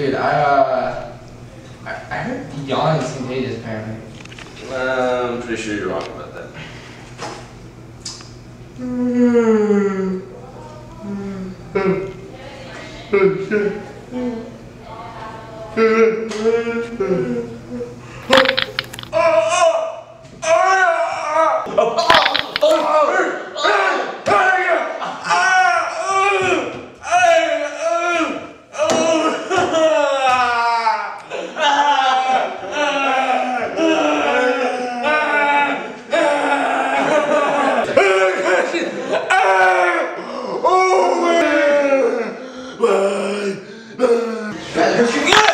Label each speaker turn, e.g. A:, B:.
A: Dude, I uh, I, I heard yawning is contagious apparently.
B: Uh, I'm pretty sure you're wrong about that.
A: Velho, eu cheguei!